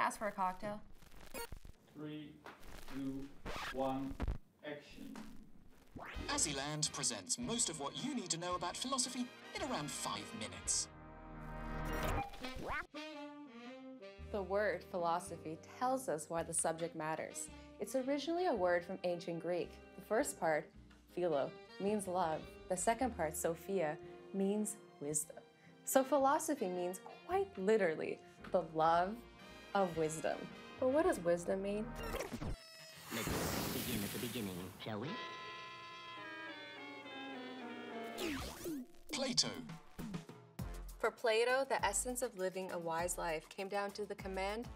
ask for a cocktail? Three, two, one, action. Azzyland presents most of what you need to know about philosophy in around five minutes. The word philosophy tells us why the subject matters. It's originally a word from ancient Greek. The first part, philo, means love. The second part, sophia, means wisdom. So philosophy means quite literally the love of wisdom. But what does wisdom mean? Let's begin at the beginning, shall we? Plato. For Plato, the essence of living a wise life came down to the command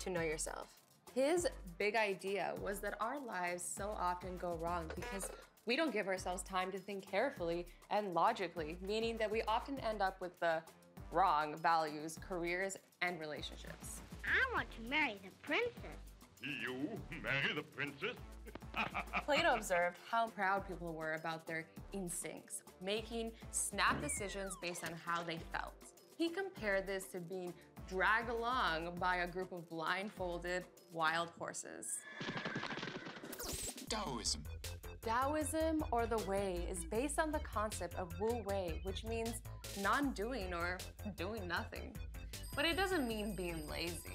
to know yourself. His big idea was that our lives so often go wrong because we don't give ourselves time to think carefully and logically, meaning that we often end up with the wrong values, careers, and relationships. I want to marry the princess. You marry the princess? Plato observed how proud people were about their instincts, making snap decisions based on how they felt. He compared this to being dragged along by a group of blindfolded wild horses. Taoism. Taoism, or the Way, is based on the concept of Wu Wei, which means non-doing or doing nothing. But it doesn't mean being lazy.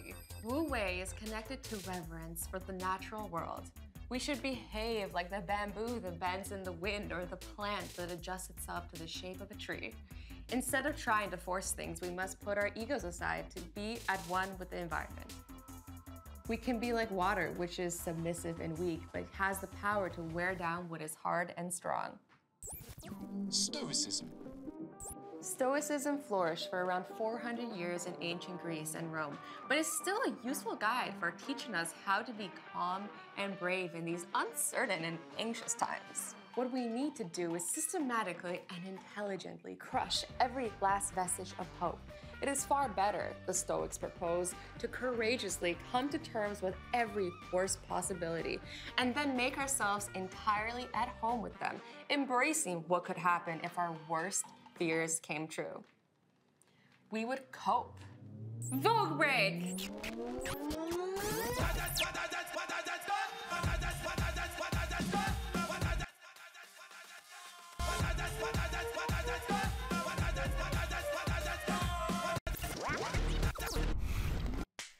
Wu Wei is connected to reverence for the natural world. We should behave like the bamboo that bends in the wind or the plant that adjusts itself to the shape of a tree. Instead of trying to force things, we must put our egos aside to be at one with the environment. We can be like water, which is submissive and weak, but has the power to wear down what is hard and strong. Stoicism. Stoicism flourished for around 400 years in ancient Greece and Rome, but is still a useful guide for teaching us how to be calm and brave in these uncertain and anxious times. What we need to do is systematically and intelligently crush every last vestige of hope. It is far better, the Stoics propose, to courageously come to terms with every worst possibility and then make ourselves entirely at home with them, embracing what could happen if our worst fears came true. We would cope. Vogue break!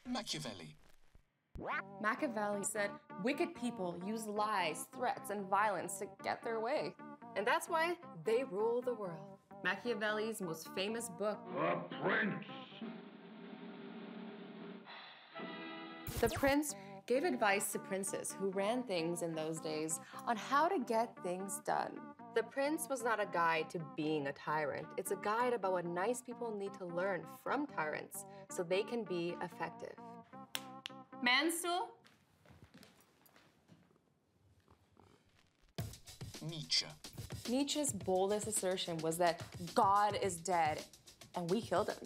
Machiavelli. Machiavelli said wicked people use lies, threats, and violence to get their way. And that's why they rule the world. Machiavelli's most famous book, The prince. The Prince, gave advice to princes who ran things in those days on how to get things done. The Prince was not a guide to being a tyrant, it's a guide about what nice people need to learn from tyrants so they can be effective. Manstool? Nietzsche. Nietzsche's boldest assertion was that God is dead and we killed him.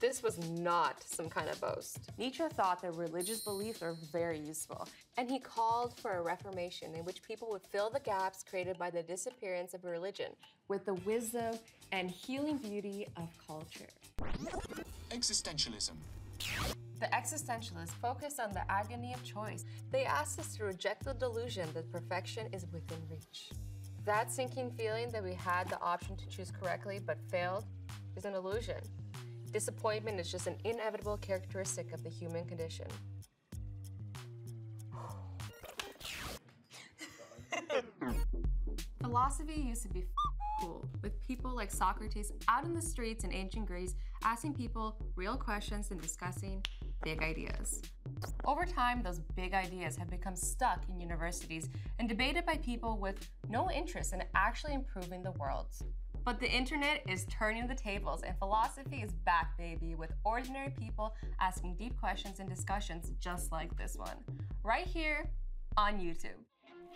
This was not some kind of boast. Nietzsche thought that religious beliefs are very useful, and he called for a reformation in which people would fill the gaps created by the disappearance of religion with the wisdom and healing beauty of culture. Existentialism. The existentialists focused on the agony of choice. They asked us to reject the delusion that perfection is within reach. That sinking feeling that we had the option to choose correctly but failed is an illusion. Disappointment is just an inevitable characteristic of the human condition. Philosophy used to be cool, with people like Socrates out in the streets in ancient Greece asking people real questions and discussing big ideas. Over time, those big ideas have become stuck in universities and debated by people with no interest in actually improving the world. But the internet is turning the tables and philosophy is back, baby, with ordinary people asking deep questions and discussions just like this one, right here on YouTube.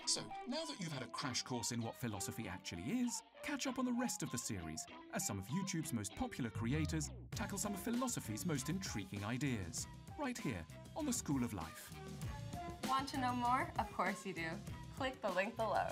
So, now that you've had a crash course in what philosophy actually is, catch up on the rest of the series as some of YouTube's most popular creators tackle some of philosophy's most intriguing ideas, right here on the School of Life. Want to know more? Of course you do. Click the link below.